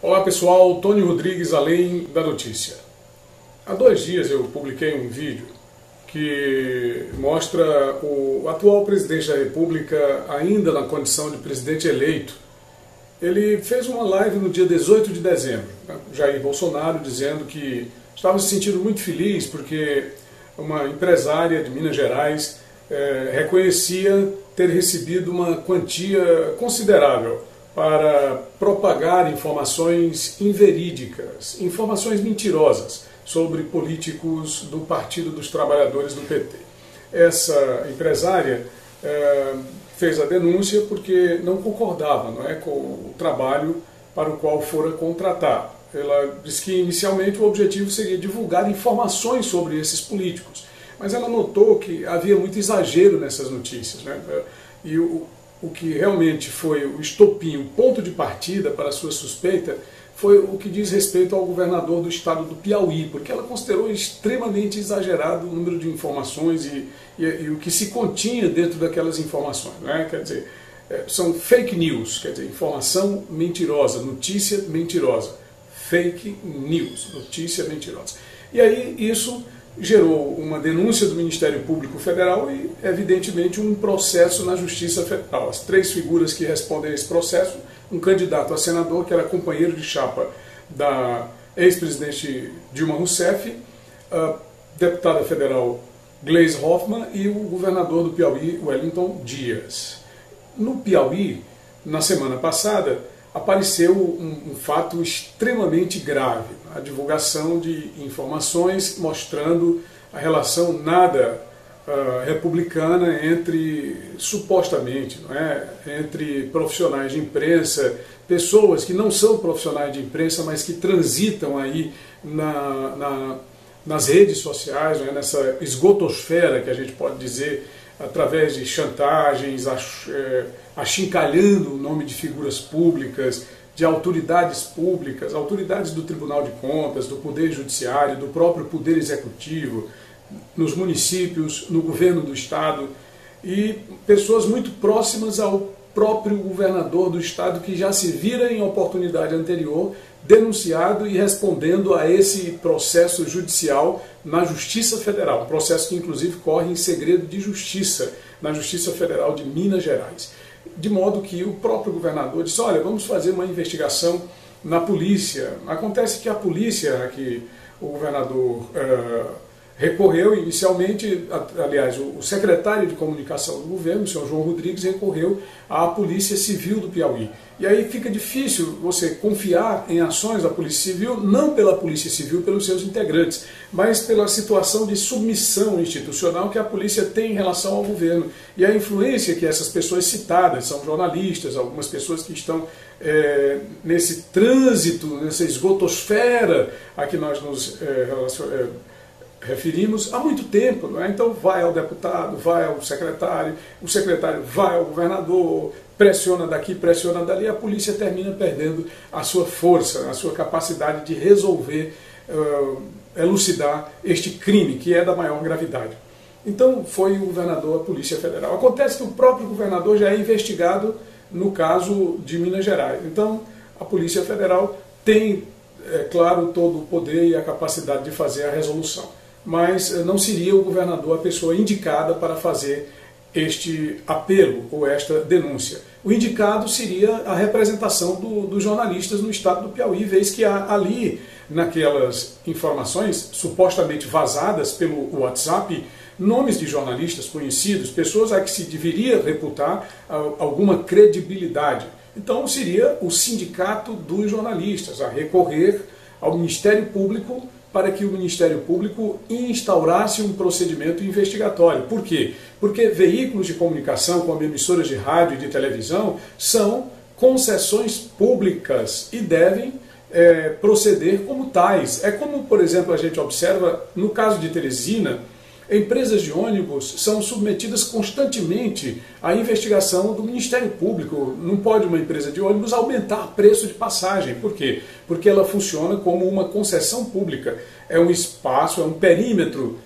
Olá pessoal, Tony Rodrigues, além da notícia. Há dois dias eu publiquei um vídeo que mostra o atual presidente da República, ainda na condição de presidente eleito. Ele fez uma live no dia 18 de dezembro, né, Jair Bolsonaro, dizendo que estava se sentindo muito feliz porque uma empresária de Minas Gerais eh, reconhecia ter recebido uma quantia considerável para propagar informações inverídicas, informações mentirosas sobre políticos do Partido dos Trabalhadores do PT. Essa empresária é, fez a denúncia porque não concordava não é, com o trabalho para o qual fora contratar. Ela disse que inicialmente o objetivo seria divulgar informações sobre esses políticos, mas ela notou que havia muito exagero nessas notícias. Né? E o, o que realmente foi o estopim, o ponto de partida para a sua suspeita, foi o que diz respeito ao governador do estado do Piauí, porque ela considerou extremamente exagerado o número de informações e, e, e o que se continha dentro daquelas informações. Né? Quer dizer, é, são fake news, quer dizer, informação mentirosa, notícia mentirosa. Fake news, notícia mentirosa. E aí isso gerou uma denúncia do Ministério Público Federal e, evidentemente, um processo na Justiça Federal. As três figuras que respondem a esse processo, um candidato a senador, que era companheiro de chapa da ex-presidente Dilma Rousseff, a deputada federal Gleisi Hoffmann e o governador do Piauí, Wellington Dias. No Piauí, na semana passada, apareceu um, um, fato extremamente grave, a divulgação de informações mostrando a relação nada uh, republicana entre, supostamente, não é, entre profissionais de imprensa, pessoas que não são profissionais de imprensa, mas que transitam aí na, na, nas redes sociais, é, nessa esgotosfera que a gente pode dizer, através de chantagens, eh, achincalhando o nome de figuras públicas, de autoridades públicas, autoridades do Tribunal de Contas, do Poder Judiciário, do próprio Poder Executivo, nos municípios, no governo do Estado e pessoas muito próximas ao próprio governador do Estado que já se vira em oportunidade anterior denunciado e respondendo a esse processo judicial na Justiça Federal, um processo que inclusive corre em segredo de justiça na Justiça Federal de Minas Gerais. De modo que o próprio governador disse: olha, vamos fazer uma investigação na polícia. Acontece que a polícia, que o governador. Uh, recorreu inicialmente, aliás, o secretário de comunicação do governo, o senhor João Rodrigues, recorreu à Polícia Civil do Piauí. E aí fica difícil você confiar em ações da Polícia Civil, não pela Polícia Civil, pelos seus integrantes, mas pela situação de submissão institucional que a polícia tem em relação ao governo. E a influência que essas pessoas citadas, são jornalistas, algumas pessoas que estão é, nesse trânsito, nessa esgotosfera a que nós nos é, relacionamos referimos há muito tempo. Não é? Então vai ao deputado, vai ao secretário, o secretário vai ao governador, pressiona daqui, pressiona dali, a polícia termina perdendo a sua força, a sua capacidade de resolver, uh, elucidar este crime, que é da maior gravidade. Então foi o governador, a Polícia Federal. Acontece que o próprio governador já é investigado no caso de Minas Gerais. Então a Polícia Federal tem, é claro, todo o poder e a capacidade de fazer a resolução mas eh, não seria o governador a pessoa indicada para fazer este apelo ou esta denúncia. O indicado seria a representação do, dos jornalistas no estado do Piauí, vez que há ali, naquelas informações supostamente vazadas pelo WhatsApp, nomes de jornalistas conhecidos, pessoas a que se deveria reputar alguma credibilidade. Então seria o sindicato dos jornalistas a recorrer ao Ministério Público para que o Ministério Público instaurasse um procedimento investigatório. Por quê? Porque veículos de comunicação, como emissoras de rádio e de televisão, são concessões públicas e devem é, proceder como tais. É como, por exemplo, a gente observa no caso de Teresina Empresas de ônibus são submetidas constantemente à investigação do Ministério Público. Não pode uma empresa de ônibus aumentar preço de passagem. Por quê? Porque ela funciona como uma concessão pública. É um espaço, é um perímetro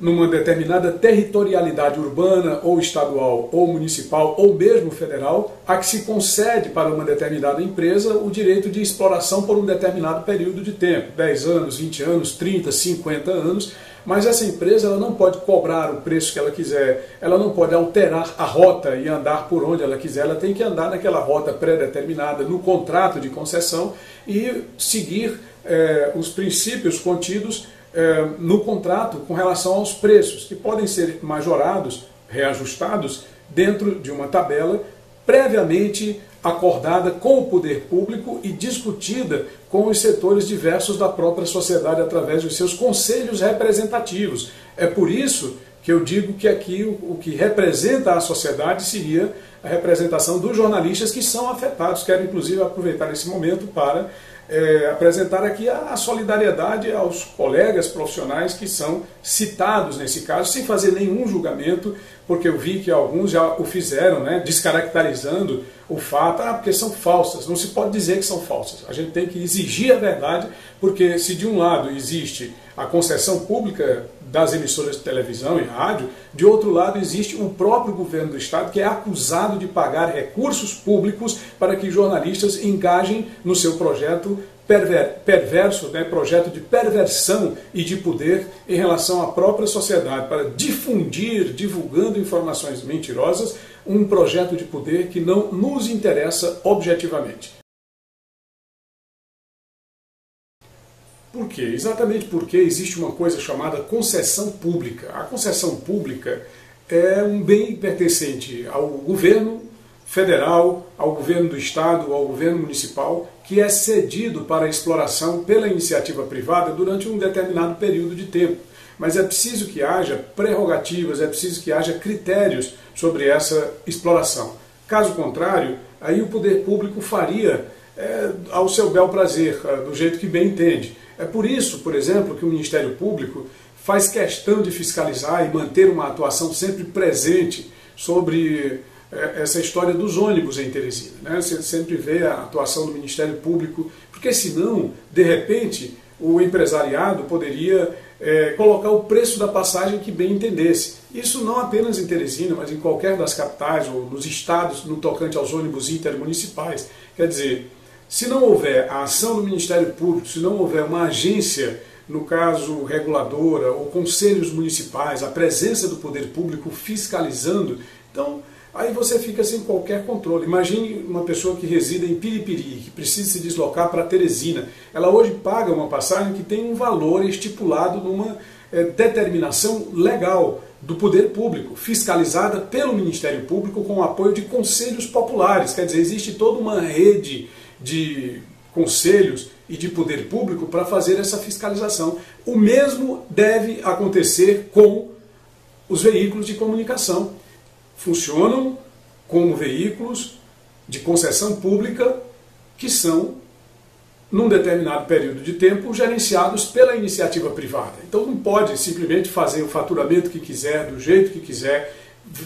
numa determinada territorialidade urbana ou estadual ou municipal ou mesmo federal, a que se concede para uma determinada empresa o direito de exploração por um determinado período de tempo, 10 anos, 20 anos, 30, 50 anos, mas essa empresa ela não pode cobrar o preço que ela quiser, ela não pode alterar a rota e andar por onde ela quiser, ela tem que andar naquela rota pré-determinada no contrato de concessão e seguir eh, os princípios contidos eh, no contrato com relação aos preços, que podem ser majorados, reajustados dentro de uma tabela previamente acordada com o poder público e discutida com os setores diversos da própria sociedade através dos seus conselhos representativos. É por isso que eu digo que aqui o, o que representa a sociedade seria a representação dos jornalistas que são afetados. Quero inclusive aproveitar esse momento para é, apresentar aqui a, a solidariedade aos colegas profissionais que são citados nesse caso, sem fazer nenhum julgamento, porque eu vi que alguns já o fizeram, né, descaracterizando o fato, ah, porque são falsas. Não se pode dizer que são falsas. A gente tem que exigir a verdade, porque se de um lado existe a concessão pública das emissoras de televisão e rádio, de outro lado existe o próprio governo do Estado que é acusado de pagar recursos públicos para que jornalistas engajem no seu projeto perverso, né, projeto de perversão e de poder em relação à própria sociedade, para difundir, divulgando informações mentirosas, um projeto de poder que não nos interessa objetivamente. Por quê? Exatamente porque existe uma coisa chamada concessão pública. A concessão pública é um bem pertencente ao governo federal, ao governo do estado, ao governo municipal, que é cedido para exploração pela iniciativa privada durante um determinado período de tempo. Mas é preciso que haja prerrogativas, é preciso que haja critérios sobre essa exploração. Caso contrário, aí o poder público faria é, ao seu bel prazer, é, do jeito que bem entende. É por isso, por exemplo, que o Ministério Público faz questão de fiscalizar e manter uma atuação sempre presente sobre é, essa história dos ônibus em Teresina. Né? Você sempre vê a atuação do Ministério Público, porque senão, de repente, o empresariado poderia é, colocar o preço da passagem que bem entendesse. Isso não apenas em Teresina, mas em qualquer das capitais ou nos estados no tocante aos ônibus intermunicipais. Quer dizer, se não houver a ação do Ministério Público, se não houver uma agência, no caso reguladora, ou conselhos municipais, a presença do poder público fiscalizando, então aí você fica sem qualquer controle. Imagine uma pessoa que resida em Piripiri, que precisa se deslocar para Teresina. Ela hoje paga uma passagem que tem um valor estipulado numa é, determinação legal do poder público, fiscalizada pelo Ministério Público com o apoio de conselhos populares. Quer dizer, existe toda uma rede de conselhos e de poder público para fazer essa fiscalização. O mesmo deve acontecer com os veículos de comunicação. Funcionam como veículos de concessão pública que são, num determinado período de tempo, gerenciados pela iniciativa privada. Então não pode simplesmente fazer o faturamento que quiser, do jeito que quiser,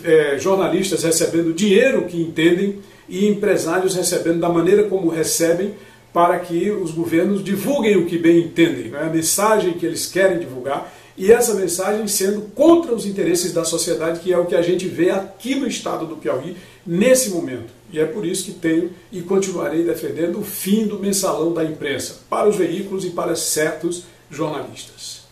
é, jornalistas recebendo dinheiro que entendem e empresários recebendo da maneira como recebem para que os governos divulguem o que bem entendem, né? a mensagem que eles querem divulgar e essa mensagem sendo contra os interesses da sociedade, que é o que a gente vê aqui no estado do Piauí nesse momento. E é por isso que tenho e continuarei defendendo o fim do mensalão da imprensa para os veículos e para certos jornalistas.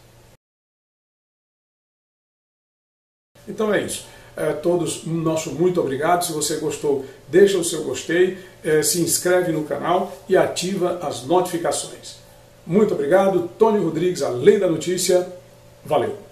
Então é isso é, todos nosso muito obrigado. Se você gostou, deixa o seu gostei, é, se inscreve no canal e ativa as notificações. Muito obrigado. Tony Rodrigues, Além da Notícia. Valeu!